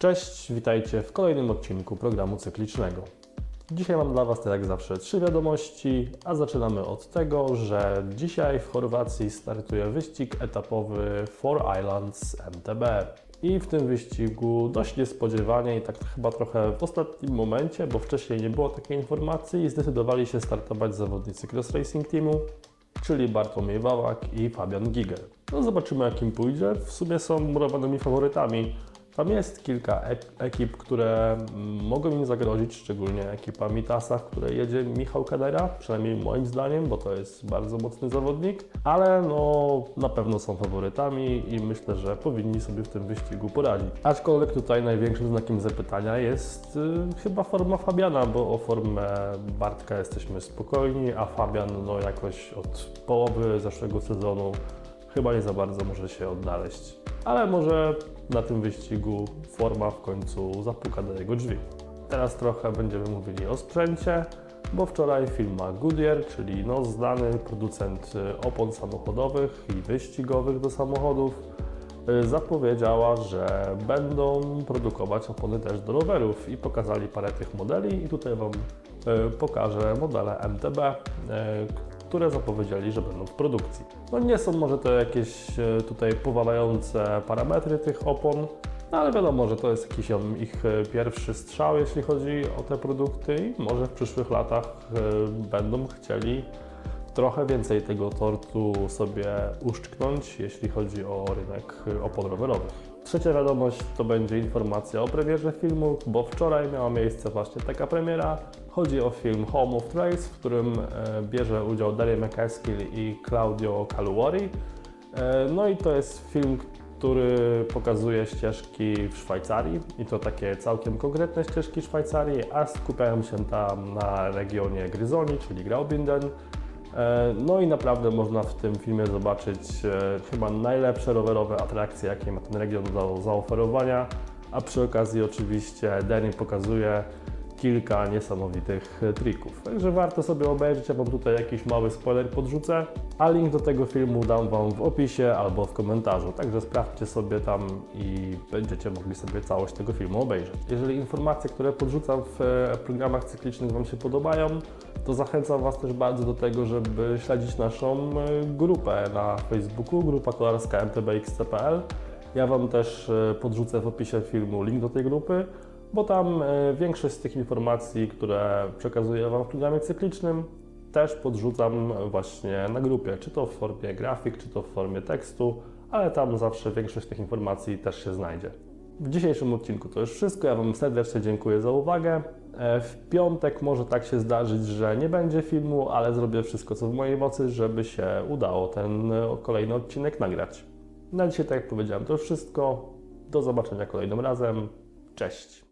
Cześć, witajcie w kolejnym odcinku programu cyklicznego. Dzisiaj mam dla Was, tak jak zawsze, trzy wiadomości, a zaczynamy od tego, że dzisiaj w Chorwacji startuje wyścig etapowy Four Islands MTB. I w tym wyścigu dość niespodziewanie i tak chyba trochę w ostatnim momencie, bo wcześniej nie było takiej informacji, zdecydowali się startować zawodnicy Cross Racing Teamu, czyli Bartłomiej Wałak i Fabian Giger. No zobaczymy jak im pójdzie. W sumie są murowanymi faworytami. Tam jest kilka ekip, które mogą im zagrozić, szczególnie ekipa Mitasa, w której jedzie Michał Kadera, przynajmniej moim zdaniem, bo to jest bardzo mocny zawodnik, ale no na pewno są faworytami i myślę, że powinni sobie w tym wyścigu poradzić. Aczkolwiek tutaj największym znakiem zapytania jest y, chyba forma Fabiana, bo o formę Bartka jesteśmy spokojni, a Fabian no jakoś od połowy zeszłego sezonu chyba nie za bardzo może się odnaleźć. Ale może na tym wyścigu forma w końcu zapuka do jego drzwi. Teraz trochę będziemy mówili o sprzęcie, bo wczoraj firma Goodyear, czyli no znany producent opon samochodowych i wyścigowych do samochodów, zapowiedziała, że będą produkować opony też do rowerów i pokazali parę tych modeli i tutaj Wam e, pokażę modele MTB, e, które zapowiedzieli, że będą w produkcji. No nie są może to jakieś e, tutaj powalające parametry tych opon, no ale wiadomo, że to jest jakiś ich e, pierwszy strzał, jeśli chodzi o te produkty i może w przyszłych latach e, będą chcieli trochę więcej tego tortu sobie uszczknąć, jeśli chodzi o rynek opon rowerowych. Trzecia wiadomość to będzie informacja o premierze filmu, bo wczoraj miała miejsce właśnie taka premiera. Chodzi o film Home of Trace, w którym e, bierze udział Daria McCaskill i Claudio Caluori. E, no i to jest film, który pokazuje ścieżki w Szwajcarii i to takie całkiem konkretne ścieżki Szwajcarii, a skupiają się tam na regionie Gryzoni, czyli Graubünden. E, no i naprawdę można w tym filmie zobaczyć chyba najlepsze rowerowe atrakcje, jakie ma ten region do zaoferowania, a przy okazji oczywiście Danny pokazuje kilka niesamowitych trików. Także warto sobie obejrzeć, ja Wam tutaj jakiś mały spoiler podrzucę, a link do tego filmu dam Wam w opisie albo w komentarzu, także sprawdźcie sobie tam i będziecie mogli sobie całość tego filmu obejrzeć. Jeżeli informacje, które podrzucam w e, programach cyklicznych Wam się podobają, to zachęcam Was też bardzo do tego, żeby śledzić naszą e, grupę na Facebooku, grupa kolarska mtbxc.pl. Ja Wam też e, podrzucę w opisie filmu link do tej grupy bo tam e, większość z tych informacji, które przekazuję Wam w programie cyklicznym, też podrzucam właśnie na grupie, czy to w formie grafik, czy to w formie tekstu, ale tam zawsze większość tych informacji też się znajdzie. W dzisiejszym odcinku to już wszystko. Ja Wam serdecznie dziękuję za uwagę. E, w piątek może tak się zdarzyć, że nie będzie filmu, ale zrobię wszystko, co w mojej mocy, żeby się udało ten e, kolejny odcinek nagrać. Na dzisiaj, tak jak powiedziałem, to już wszystko. Do zobaczenia kolejnym razem. Cześć.